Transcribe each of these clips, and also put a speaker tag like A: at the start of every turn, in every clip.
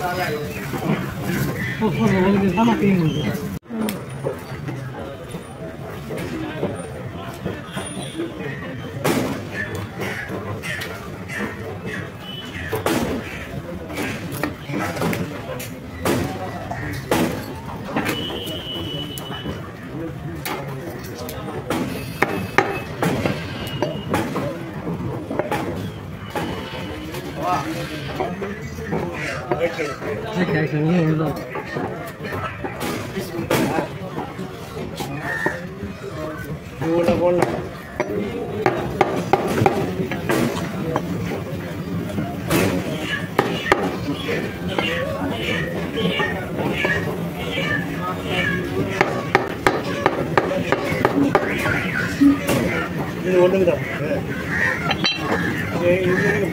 A: 我
B: 我我，给他那病。
C: 와. 이렇게
B: 정리해서.
D: 몰라 몰라. 이거 원룸이다. 네. 이제 네, 네.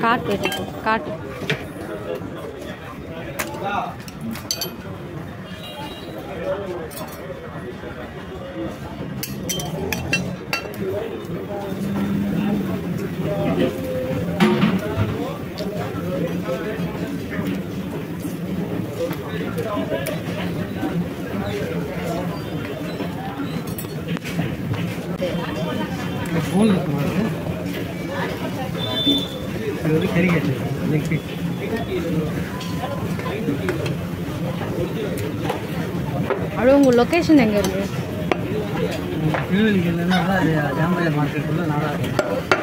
C: काट बेटे को काट Thank you. அது
B: ஃபோன்
C: உங்கள் லொக்கேஷன் எங்கே இருக்குது
B: திருநெல்வேலிக்கு இல்லைன்னா நல்லா இருக்கும்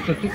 B: Tito, tito.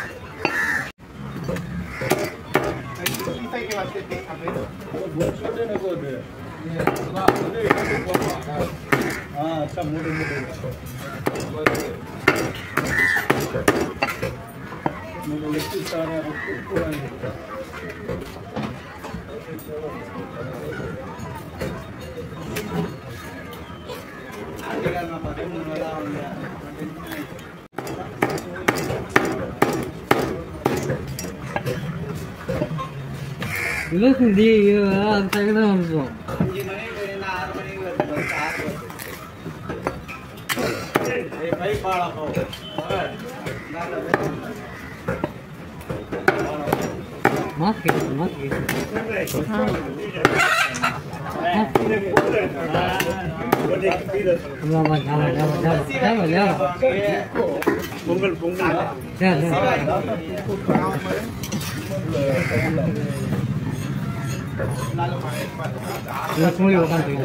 E: 他没走，我
A: 我昨天那个的，是吧？对，我过来了，啊，差不多了，差不多了，我，我们那个车来了，不不来了。
B: ಇಲ್ಲೇ ಅಂತ ಹೇಳಿದ್ರು mask mask
D: Pongal Pongal
E: Lakshmi
B: hotel ठीक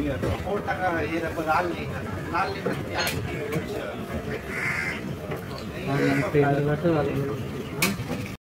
D: है
E: और टका ये लाल नहीं
B: लाल नहीं